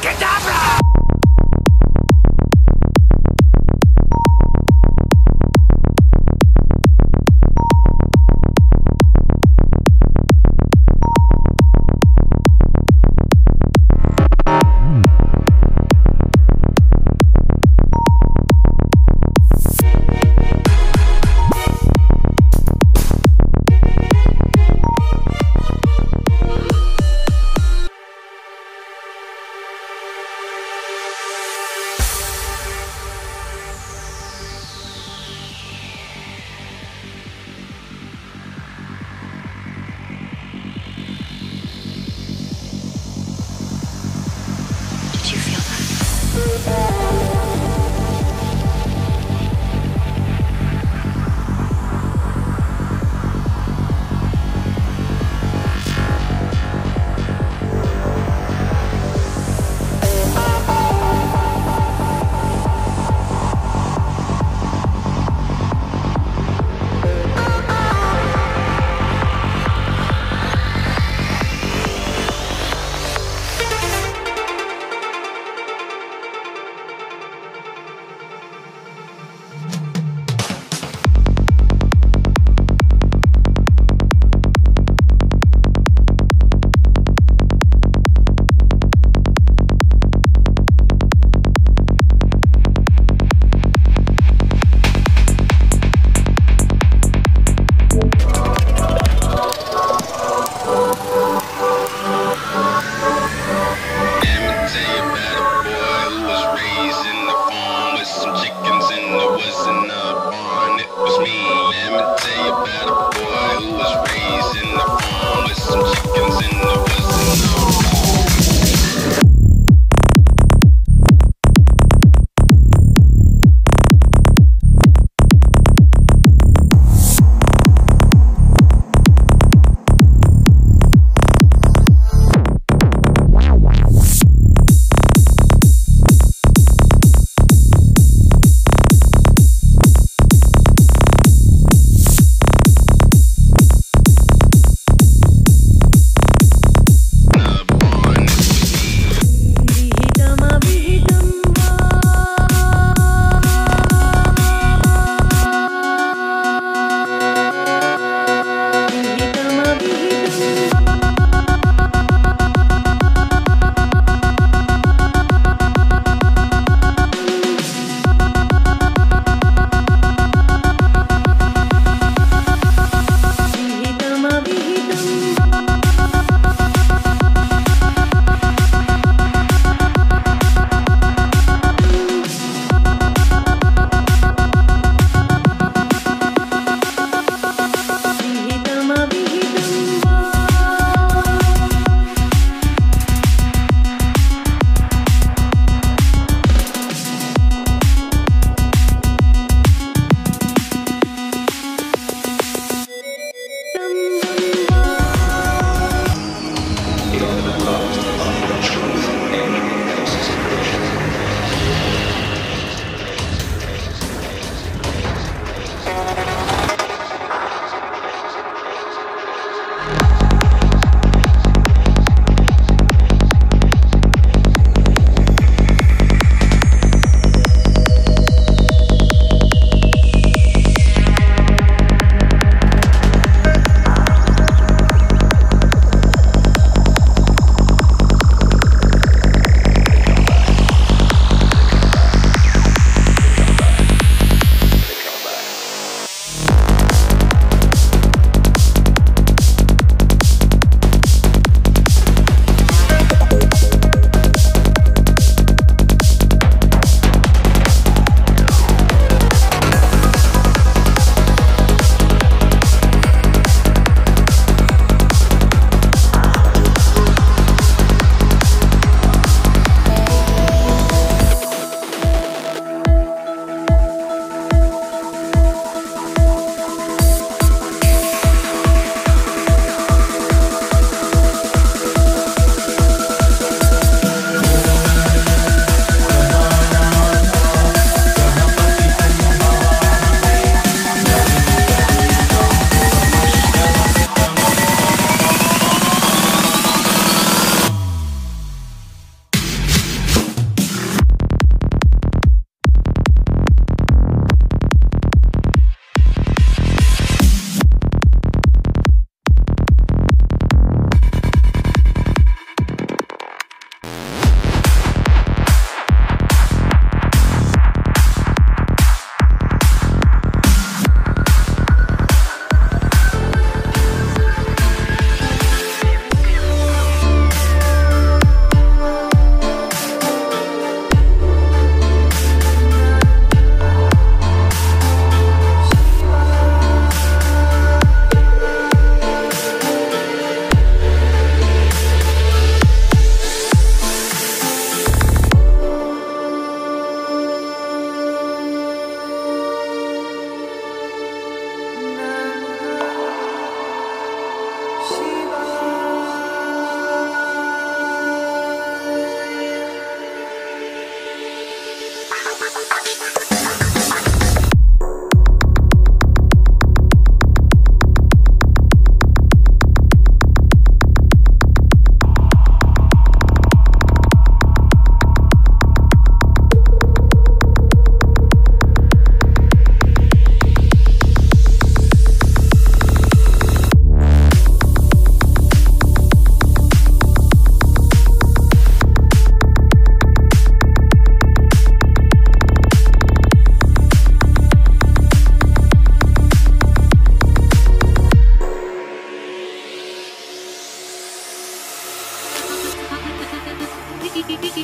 Abracadabra!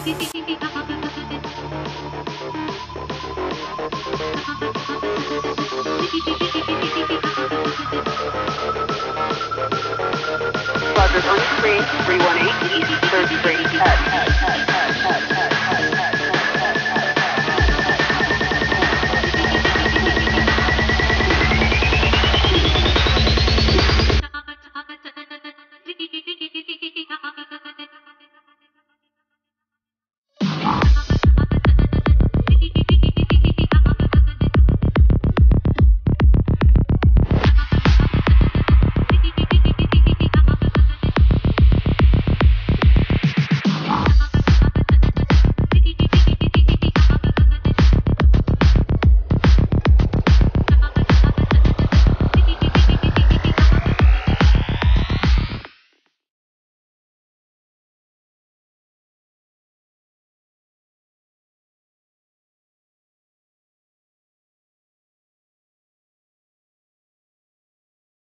Roger, on screen, 318 East 33 S.